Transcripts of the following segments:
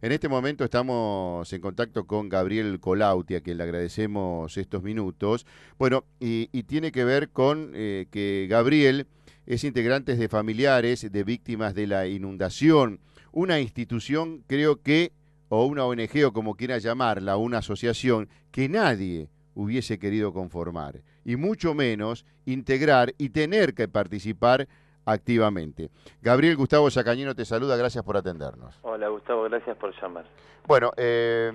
En este momento estamos en contacto con Gabriel Colauti, a quien le agradecemos estos minutos. Bueno, y, tiene que ver con eh, que Gabriel es integrante de familiares de víctimas de la inundación, una institución creo que, o una ONG o como quiera llamarla, una asociación que nadie hubiese querido conformar, y mucho menos integrar y tener que participar activamente. Gabriel Gustavo Sacañino te saluda, gracias por atendernos. Hola Gustavo, gracias por llamar. Bueno, eh...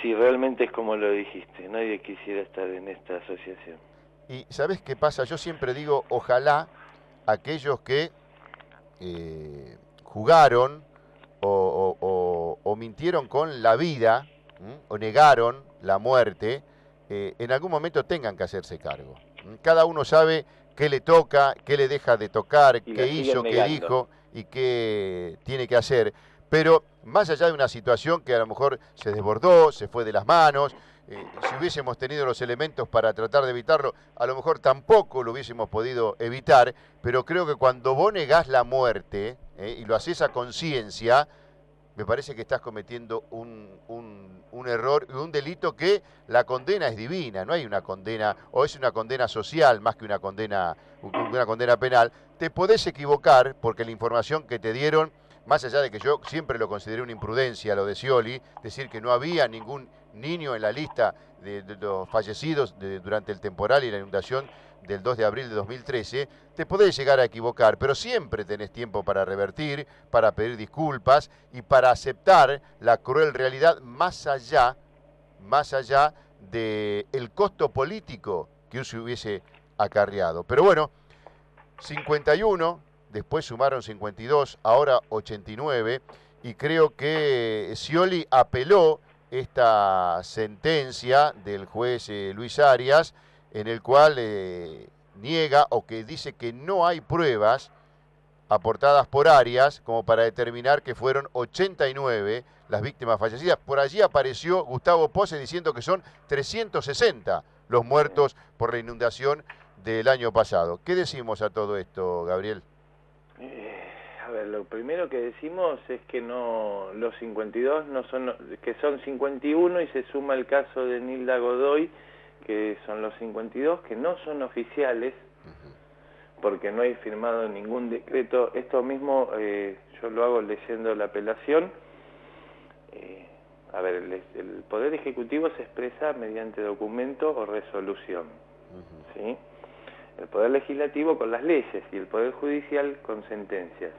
sí, realmente es como lo dijiste, nadie quisiera estar en esta asociación. Y ¿sabes qué pasa? Yo siempre digo, ojalá aquellos que eh, jugaron o, mintieron con la vida o negaron la muerte, eh, en algún momento tengan que hacerse cargo. Cada uno sabe qué le toca, qué le deja de tocar, qué hizo, qué dijo y qué tiene que hacer. Pero más allá de una situación que a lo mejor se desbordó, se fue de las manos, eh, si hubiésemos tenido los elementos para tratar de evitarlo, a lo mejor tampoco lo hubiésemos podido evitar, pero creo que cuando vos negás la muerte eh, y lo haces a conciencia, me parece que estás cometiendo un, un, error y un delito que la condena es divina, no hay una condena, o es una condena social más que una condena, una condena penal. Te podés equivocar porque la información que te dieron, más allá de que yo siempre lo consideré una imprudencia, lo de Scioli, decir que no había ningún niño en la lista de, los fallecidos durante el temporal y la inundación del 2 de abril de 2013, te podés llegar a equivocar, pero siempre tenés tiempo para revertir, para pedir disculpas y para aceptar la cruel realidad más allá, más allá del el costo político que se hubiese acarreado. Pero bueno, 51, después sumaron 52, ahora 89, y creo que Scioli apeló esta sentencia del juez eh, Luis Arias, en el cual eh, niega o que dice que no hay pruebas aportadas por Arias como para determinar que fueron 89 las víctimas fallecidas. Por allí apareció Gustavo Pose diciendo que son 360 los muertos por la inundación del año pasado. ¿Qué decimos a todo esto, Gabriel? A ver, lo primero que decimos es que no los 52 no son que son 51 y se suma el caso de Nilda Godoy que son los 52, que no son oficiales, porque no hay firmado ningún decreto. Esto mismo eh, yo lo hago leyendo la apelación. Eh, a ver, el, Poder Ejecutivo se expresa mediante documento o resolución. ¿sí? El Poder Legislativo con las leyes y el Poder Judicial con sentencias.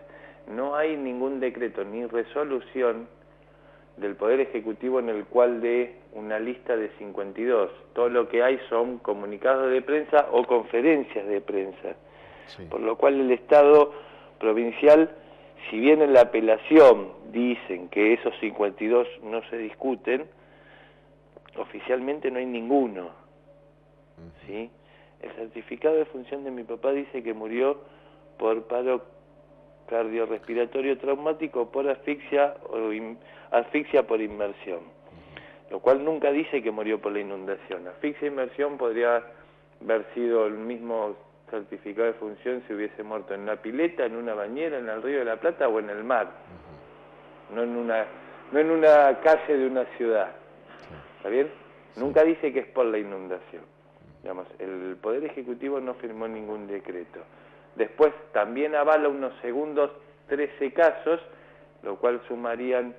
No hay ningún decreto ni resolución del Poder Ejecutivo en el cual dé una lista de 52. Todo lo que hay son comunicados de prensa o conferencias de prensa. Por lo cual el Estado provincial, si bien en la apelación dicen que esos 52 no se discuten, oficialmente no hay ninguno. ¿sí? El certificado de función de mi papá dice que murió por paro cardiorrespiratorio traumático por asfixia o asfixia por inmersión, lo cual nunca dice que murió por la inundación. Asfixia e inmersión podría haber sido el mismo certificado de función si hubiese muerto en una pileta, en una bañera, en el río de la Plata o en el mar, no en una, no en una calle de una ciudad. ¿Está bien? Nunca dice que es por la inundación. Digamos, el Poder Ejecutivo no firmó ningún decreto. Después también avala unos segundos 13 casos, lo cual sumarían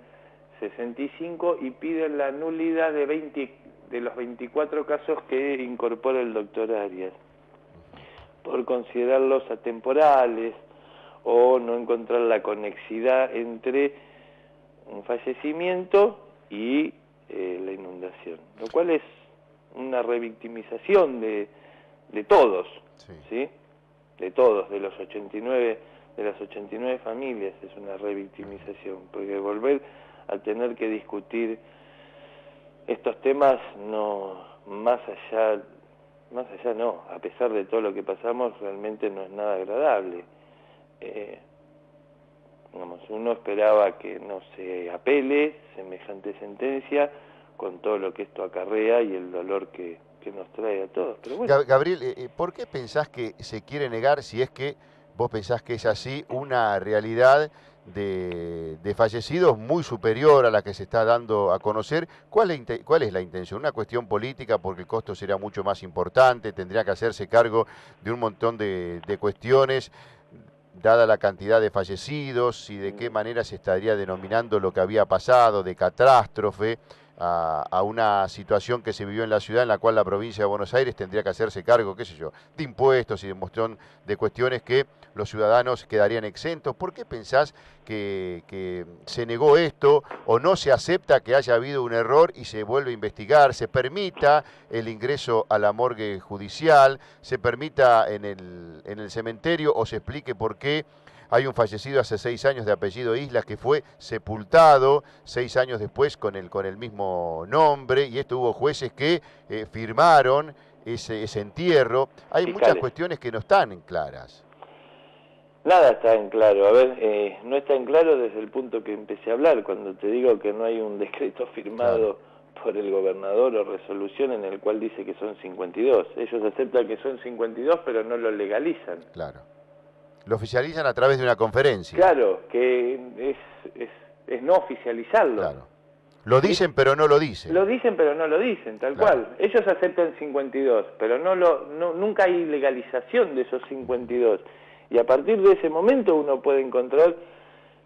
65 y piden la nulidad de, 20, de los 24 casos que incorpora el doctor Arias, por considerarlos atemporales o no encontrar la conexidad entre un fallecimiento y eh, la inundación, lo cual es una revictimización de, de todos, ¿sí? De todos, de los 89, de las 89 familias, es una revictimización, porque volver a tener que discutir estos temas no más allá más allá no a pesar de todo lo que pasamos realmente no es nada agradable. Eh, uno esperaba que no se apele semejante sentencia con todo lo que esto acarrea y el dolor que, nos trae a todos. Pero Gabriel, eh, eh, ¿por qué pensás que se quiere negar si es que vos pensás que es así una realidad de, fallecidos muy superior a la que se está dando a conocer. ¿Cuál es, ¿Cuál es, la intención? ¿Una cuestión política porque el costo será mucho más importante? ¿Tendría que hacerse cargo de un montón de, de cuestiones? dada la cantidad de fallecidos y de qué manera se estaría denominando lo que había pasado, de catástrofe, a, una situación que se vivió en la ciudad en la cual la provincia de Buenos Aires tendría que hacerse cargo, qué sé yo, de impuestos y de montón de cuestiones que los ciudadanos quedarían exentos. ¿Por qué pensás que, que, se negó esto o no se acepta que haya habido un error y se vuelve a investigar, se permita el ingreso a la morgue judicial, se permita en el, en el cementerio o se explique por qué hay un fallecido hace seis años de apellido Islas que fue sepultado seis años después con el, con el mismo nombre y esto hubo jueces que eh, firmaron ese, ese, entierro. Hay muchas cuestiones que no están en claras. Nada está en claro. A ver, eh, no está en claro desde el punto que empecé a hablar, cuando te digo que no hay un decreto firmado por el gobernador o resolución en el cual dice que son 52. Ellos aceptan que son 52, pero no lo legalizan. Claro. Lo oficializan a través de una conferencia. Claro, que es, es, es no oficializarlo. Claro. Lo dicen pero no lo dicen. Lo dicen pero no lo dicen, tal cual. Ellos aceptan 52, pero no lo, no, nunca hay legalización de esos 52. Y a partir de ese momento uno puede encontrar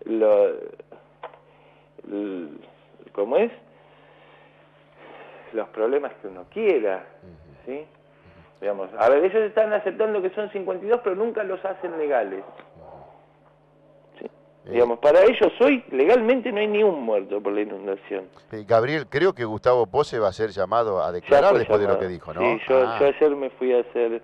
lo, ¿cómo es? Los problemas que uno quiera, ¿sí? Digamos, a ver, ellos están aceptando que son 52, pero nunca los hacen legales. ¿Sí? Eh. Digamos, para ellos hoy legalmente no hay ni un muerto por la inundación. Eh, Gabriel, creo que Gustavo Pose va a ser llamado a declarar después de lo que dijo, ¿no? Sí, ah. yo, ayer me fui a hacer,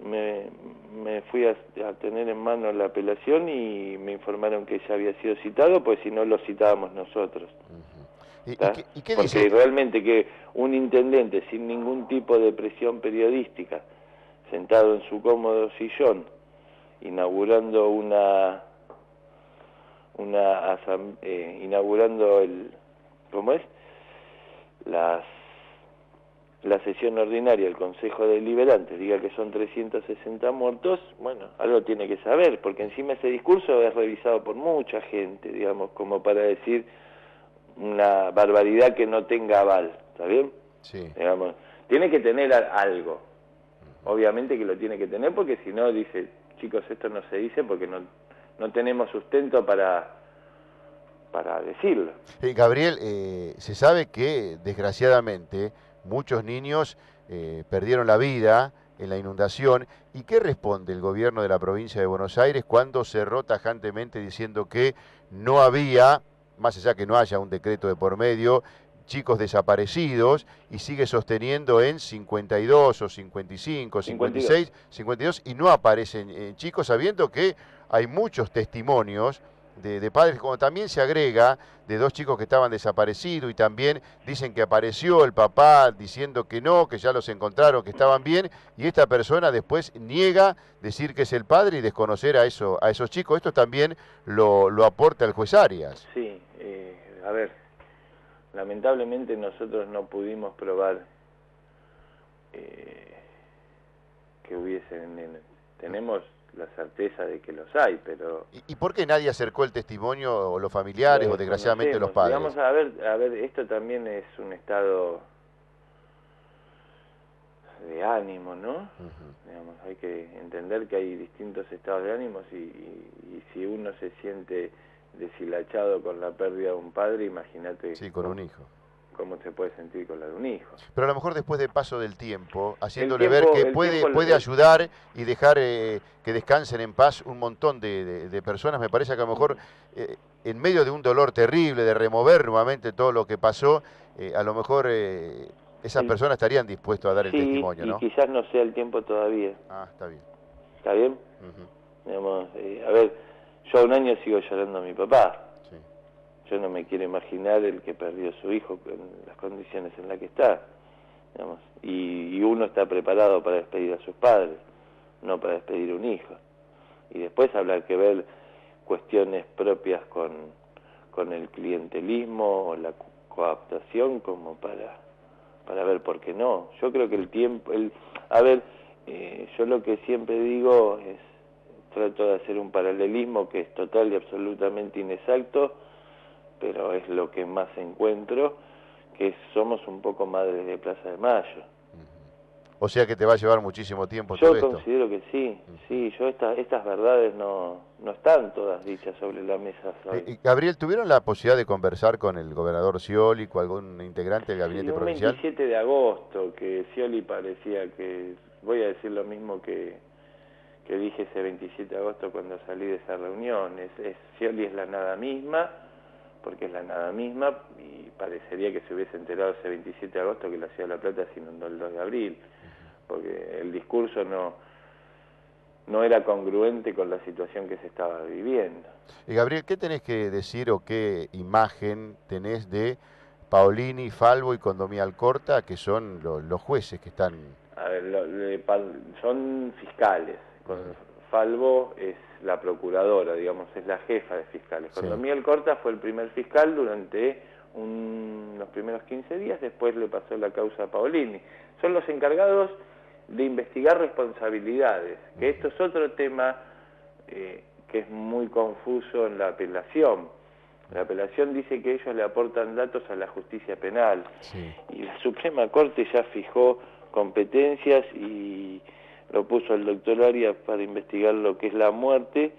me, me fui a, tener en mano la apelación y me informaron que ya había sido citado, pues si no lo citábamos nosotros. ¿Y, qué, Porque realmente que un intendente sin ningún tipo de presión periodística, sentado en su cómodo sillón, inaugurando una una eh, inaugurando el ¿cómo es? las la sesión ordinaria del Consejo Deliberante diga que son 360 muertos, bueno, algo tiene que saber, porque encima ese discurso es revisado por mucha gente, digamos, como para decir una barbaridad que no tenga aval, ¿está bien? Sí. Digamos, tiene que tener algo. Obviamente que lo tiene que tener porque si no dice, chicos, esto no se dice porque no, no tenemos sustento para, para decirlo. Gabriel, eh, se sabe que desgraciadamente muchos niños eh, perdieron la vida en la inundación. ¿Y qué responde el gobierno de la provincia de Buenos Aires cuando cerró tajantemente diciendo que no había más allá que no haya un decreto de por medio, chicos desaparecidos y sigue sosteniendo en 52 o 55, 56, 52 y no aparecen eh, chicos sabiendo que hay muchos testimonios de, padres, como también se agrega de dos chicos que estaban desaparecidos y también dicen que apareció el papá diciendo que no, que ya los encontraron, que estaban bien, y esta persona después niega decir que es el padre y desconocer a, eso, a esos chicos. Esto también lo, lo aporta el juez Arias. Sí, a ver, lamentablemente nosotros no pudimos probar eh, que hubiesen... Tenemos la certeza de que los hay, pero... ¿Y, por qué nadie acercó el testimonio, o los familiares, o desgraciadamente los padres? Vamos a ver, a ver, esto también es un estado de ánimo, ¿no? Digamos, hay que entender que hay distintos estados de ánimos y, y, si uno se siente deshilachado con la pérdida de un padre, imagínate... Sí, con un hijo cómo se puede sentir con la de un hijo. Pero a lo mejor después del paso del tiempo, haciéndole ver que puede, puede ayudar y dejar eh, que descansen en paz un montón de, personas, me parece que a lo mejor eh, en medio de un dolor terrible, de remover nuevamente todo lo que pasó, eh, a lo mejor esas personas estarían dispuestos a dar el testimonio, ¿no? Y quizás no sea el tiempo todavía. Ah, está bien. ¿Está bien? a ver, yo a un año sigo llorando a mi papá yo no me quiero imaginar el que perdió a su hijo en las condiciones en las que está. Digamos, y, uno está preparado para despedir a sus padres, no para despedir a un hijo. Y después hablar que ver cuestiones propias con, con el clientelismo o la coaptación como para, para ver por qué no. Yo creo que el tiempo, el, a ver, eh, yo lo que siempre digo es, trato de hacer un paralelismo que es total y absolutamente inexacto, pero es lo que más encuentro, que somos un poco madres de Plaza de Mayo. O sea que te va a llevar muchísimo tiempo yo considero que sí, sí, yo estas verdades no, no están todas dichas sobre la mesa. Eh, Gabriel, ¿tuvieron la posibilidad de conversar con el gobernador Scioli, con algún integrante del gabinete sí, provincial? El 27 de agosto, que Scioli parecía que, voy a decir lo mismo que, que dije ese 27 de agosto cuando salí de esa reunión, es, es, Scioli es la nada misma, porque es la nada misma, y parecería que se hubiese enterado ese 27 de agosto que la Ciudad de La Plata se inundó el 2 de abril porque el discurso no, no era congruente con la situación que se estaba viviendo. Y Gabriel, ¿qué tenés que decir o qué imagen tenés de Paolini, Falvo y Condomía Alcorta, que son los condomía que están... A ver, son fiscales. Falvo es la procuradora, digamos, es la jefa de fiscales. Condomía Alcorta fue el primer fiscal durante los primeros 15 días, después le pasó la causa a Paolini. Son los encargados de investigar responsabilidades, que esto es otro tema eh, que es muy confuso en la apelación. La apelación dice que ellos le aportan datos a la justicia penal y la Suprema Corte ya fijó competencias y lo puso el doctor Arias para investigar lo que es la muerte,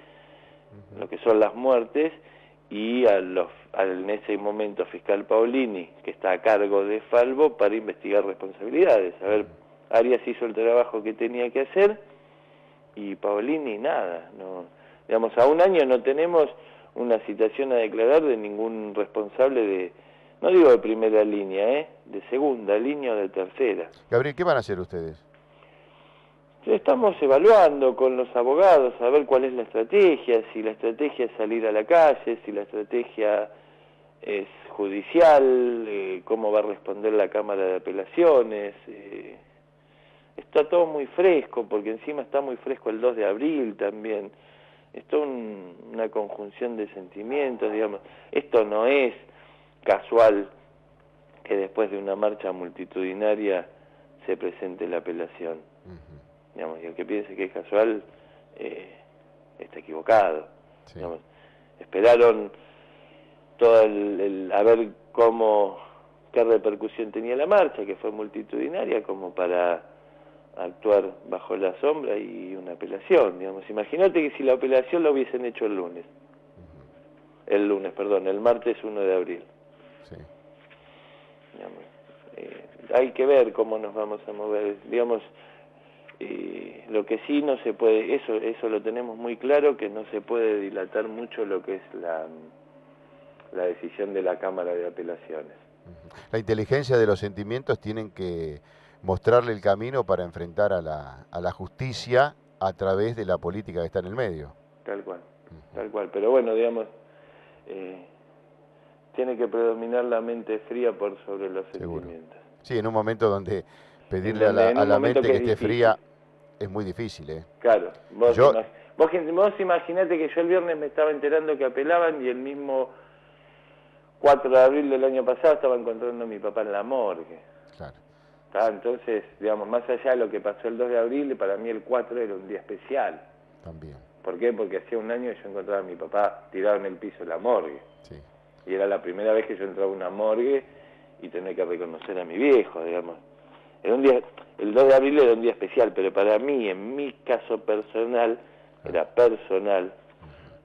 lo que son las muertes, y a los, al, en ese momento fiscal Paulini, que está a cargo de Falvo, para investigar responsabilidades, a ver Arias hizo el trabajo que tenía que hacer y Paolini nada. No, digamos, a un año no tenemos una citación a declarar de ningún responsable de, no digo de primera línea, ¿eh? de segunda línea o de tercera. Gabriel, ¿qué van a hacer ustedes? Estamos evaluando con los abogados a ver cuál es la estrategia, si la estrategia es salir a la calle, si la estrategia es judicial, eh, cómo va a responder la Cámara de Apelaciones. Eh, está todo muy fresco, porque encima está muy fresco el 2 de abril también. Es toda una conjunción de sentimientos, digamos. Esto no es casual que después de una marcha multitudinaria se presente la apelación. Digamos, y el que piense que es casual eh, está equivocado. esperaron todo el, a ver cómo qué repercusión tenía la marcha, que fue multitudinaria, como para actuar bajo la sombra y una apelación, digamos. Imagínate que si la apelación la hubiesen hecho el lunes. El lunes, perdón, el martes 1 de abril. Sí. Eh, hay que ver cómo nos vamos a mover. Digamos, eh, lo que sí no se puede, eso, eso lo tenemos muy claro, que no se puede dilatar mucho lo que es la, la decisión de la Cámara de Apelaciones. La inteligencia de los sentimientos tienen que mostrarle el camino para enfrentar a la, a la justicia a través de la política que está en el medio. Tal cual, tal cual. Pero bueno, digamos, eh, tiene que predominar la mente fría por sobre los sentimientos. Sí, en un momento donde pedirle a la, mente que, esté fría es muy difícil. ¿eh? Claro, vos, vos, vos imaginate que yo el viernes me estaba enterando que apelaban y el mismo 4 de abril del año pasado estaba encontrando a mi papá en la morgue. Claro. Entonces, digamos, más allá de lo que pasó el 2 de abril, para mí el 4 era un día especial. También. ¿Por qué? Porque hacía un año yo encontraba a mi papá tirado en el piso de la morgue. Sí. Y era la primera vez que yo entraba a una morgue y tenía que reconocer a mi viejo, digamos. Era un día, el 2 de abril era un día especial, pero para mí, en mi caso personal, era personal,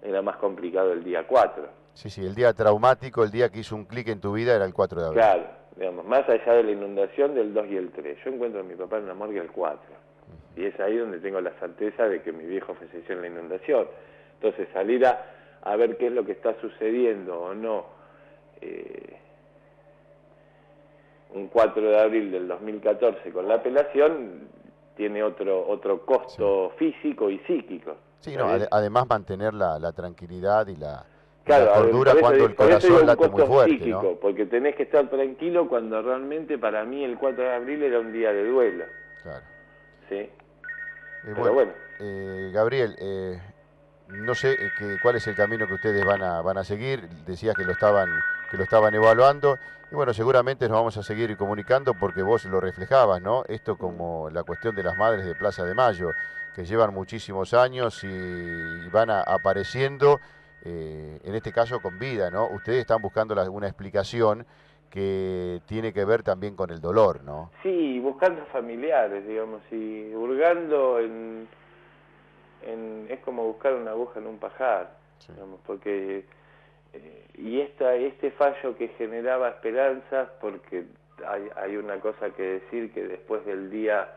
era más complicado el día 4. Sí, sí, el día traumático, el día que hizo un clic en tu vida era el 4 de abril. Claro, digamos, más allá de la inundación del 2 y el 3. Yo encuentro a mi papá en la morgue el 4. Y es ahí donde tengo la certeza de que mi viejo falleció en la inundación. Entonces, salir a, a ver qué es lo que está sucediendo o no eh, un 4 de abril del 2014 con la apelación tiene otro otro costo físico y psíquico. Sí, no, además mantener la, la tranquilidad y la, Claro, dura cuando el corazón late muy fuerte, Porque tenés que estar tranquilo cuando realmente para mí el 4 de abril era un día de duelo. Claro. Sí. Pero bueno, eh, Gabriel, eh, no sé eh, cuál es el camino que ustedes van a, van a seguir. Decías que lo estaban que lo estaban evaluando Y bueno, seguramente nos vamos a seguir comunicando porque vos lo reflejabas, ¿no? Esto como la cuestión de las madres de Plaza de Mayo, que llevan muchísimos años y van apareciendo, eh, en este caso con vida, ¿no? Ustedes están buscando una explicación que tiene que ver también con el dolor, ¿no? Sí, buscando familiares, digamos, y hurgando en, es como buscar una aguja en un pajar, digamos, porque eh, y esta, este fallo que generaba esperanzas, porque hay, hay una cosa que decir que después del día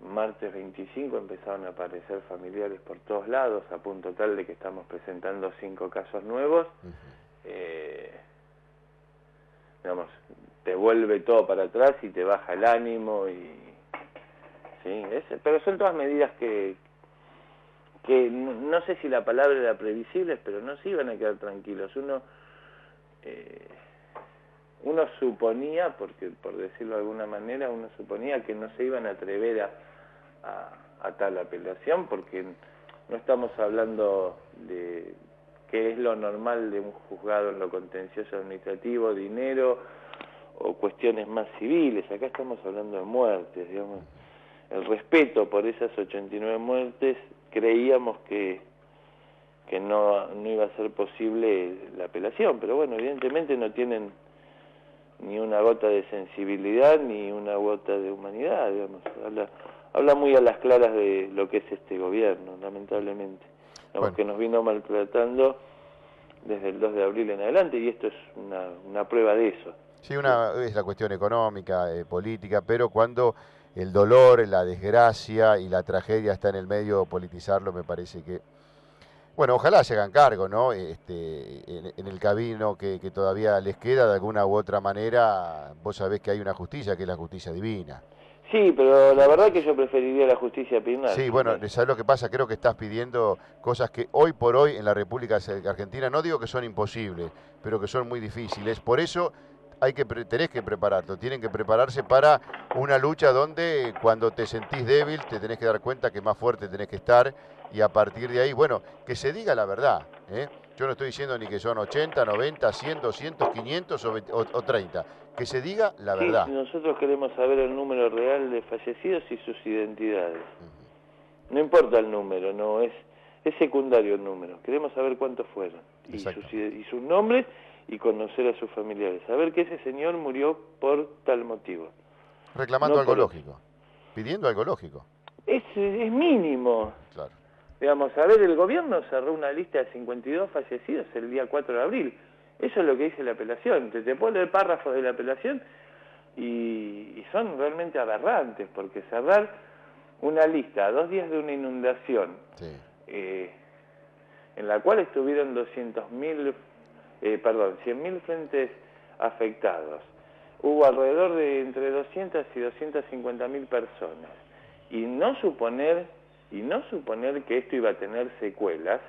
martes 25 empezaron a aparecer familiares por todos lados, a punto tal de que estamos presentando cinco casos nuevos. eh, digamos, te vuelve todo para atrás y te baja el ánimo y sí, pero son todas medidas que, que no, sé si la palabra era previsible, pero no se iban a quedar tranquilos. Uno, eh, uno suponía, porque por decirlo de alguna manera, uno suponía que no se iban a atrever a, a, tal apelación, porque no estamos hablando de qué es lo normal de un juzgado en lo contencioso administrativo, dinero o cuestiones más civiles. Acá estamos hablando de muertes, digamos. El respeto por esas 89 muertes creíamos que, que no, no iba a ser posible la apelación, pero bueno, evidentemente no tienen ni una gota de sensibilidad ni una gota de humanidad, digamos. Habla, habla muy a las claras de lo que es este gobierno, lamentablemente. Digamos, que nos vino maltratando desde el 2 de abril en adelante y esto es una, una prueba de eso. Sí, una, es la cuestión económica, eh, política, pero cuando el dolor, la desgracia y la tragedia está en el medio, politizarlo me parece que... Bueno, ojalá se hagan cargo, ¿no? Este, en, el camino que, todavía les queda, de alguna u otra manera, vos sabés que hay una justicia, que es la justicia divina. Sí, pero la verdad que yo preferiría la justicia penal. Sí, bueno, ¿sabes lo que pasa? Creo que estás pidiendo cosas que hoy por hoy en la República Argentina, no digo que son imposibles, pero que son muy difíciles. Por eso hay que tenés que prepararte, tienen que prepararse para una lucha donde cuando te sentís débil te tenés que dar cuenta que más fuerte tenés que estar y a partir de ahí, bueno, que se diga la verdad. ¿eh? Yo no estoy diciendo ni que son 80, 90, 100, 200, 500 o, 30. Que se diga la verdad. nosotros queremos saber el número real de fallecidos y sus identidades. No importa el número, no es es secundario el número. Queremos saber cuántos fueron y sus, y sus nombres y conocer a sus familiares, saber que ese señor murió por tal motivo. Reclamando algo lógico, pidiendo algo lógico. Es, es mínimo. Claro. Digamos, a ver, el gobierno cerró una lista de 52 fallecidos el día 4 de abril. Eso es lo que dice la apelación. Te, te puedo leer párrafos de la apelación y, son realmente aberrantes, porque cerrar una lista a dos días de una inundación, eh, en la cual estuvieron 200.000 eh, perdón, 100.000 frentes afectados. Hubo alrededor de entre 200 y 250.000 personas. Y no suponer y no suponer que esto iba a tener secuelas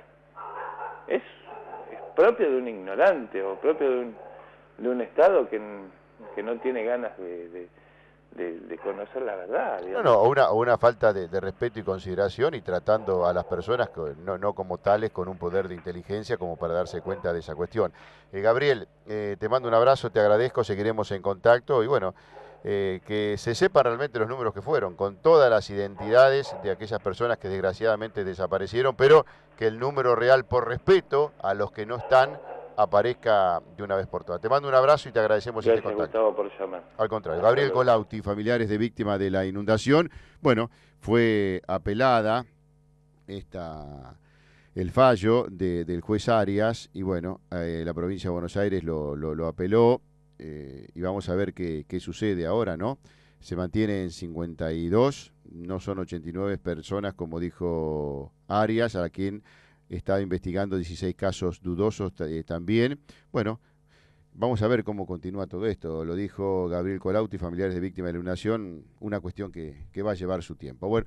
es, propio de un ignorante o propio de un, de un Estado que, que no tiene ganas de de, conocer la verdad. No, no, una, una falta de, respeto y consideración y tratando a las personas no, no como tales con un poder de inteligencia como para darse cuenta de esa cuestión. Eh, Gabriel, eh, te mando un abrazo, te agradezco, seguiremos en contacto y bueno, eh, que se sepan realmente los números que fueron, con todas las identidades de aquellas personas que desgraciadamente desaparecieron, pero que el número real por respeto a los que no están aparezca de una vez por todas. Te mando un abrazo y te agradecemos este contacto. por llamar. Al contrario, Gabriel Colauti, familiares de víctimas de la inundación. Bueno, fue apelada esta, el fallo del juez Arias y bueno, eh, la provincia de Buenos Aires lo, lo, apeló eh, y vamos a ver qué, qué sucede ahora, ¿no? Se mantiene en 52, no son 89 personas como dijo Arias, a quien está investigando 16 casos dudosos eh, también. Bueno, vamos a ver cómo continúa todo esto. Lo dijo Gabriel Colauti, familiares de víctimas de la iluminación, una cuestión que, que va a llevar su tiempo. Bueno,